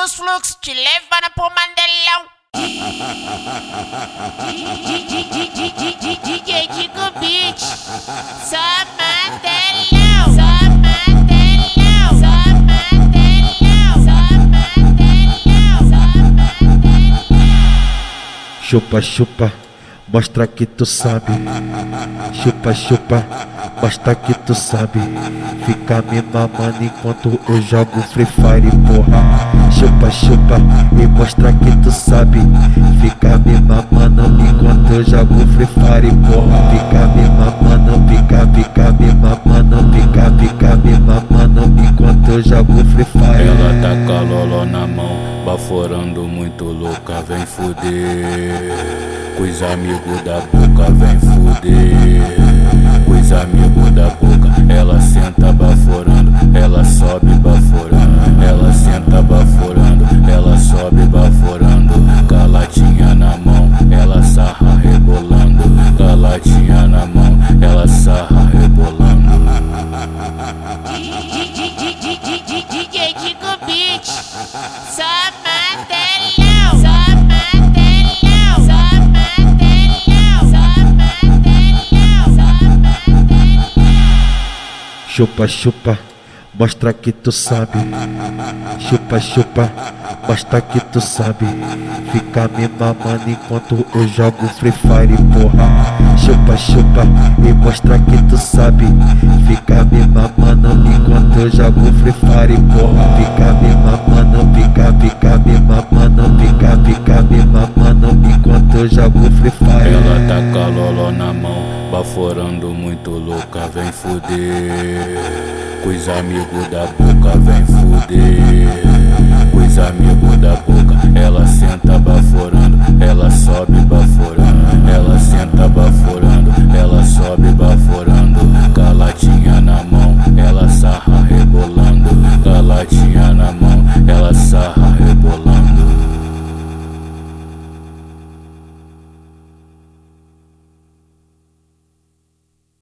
dos fluxos, te levando pro Mandelão. DJ Digo Beat, só Mandelão, só Mandelão, só Mandelão, só Mandelão, só Mandelão. Chupa, chupa, mostra que tu sabe. Chupa, chupa, mostra que tu sabe. Fica me mamando enquanto eu jogo Free Fire, porra. Chupa, chupa e mostra que tu sabe. Fica me mamando enquanto eu jogo Free Fire, porra. Fica me mamando, fica, fica me mamando, fica, fica me mamando enquanto eu jogo Free Fire. Ela tá com a loló na mão, baforando muito louca, vem fuder. Os amigos da boca, vem fuder. Os amigos da boca, ela senta baforando, ela sobe baforando, ela senta baforando, ela sobe baforando. Calatinha na mão, ela sarra rebolando. Calatinha na mão, ela sarra rebolando. Chupa, chupa, mostra que tu sabe. Chupa, chupa, mostra que tu sabe. Fica me mamando enquanto eu jogo Free Fire, porra. Chupa, chupa e mostra que tu sabe. Fica me mamando enquanto eu jogo Free Fire, porra. Fica me mamando, fica, fica me mamando, fica, fica me mamando enquanto eu jogo Free Fire. Ela tá com a loló na mão, Baforando muito louca, vem fuder. Com os amigos da boca, vem fuder. Com os amigos da boca.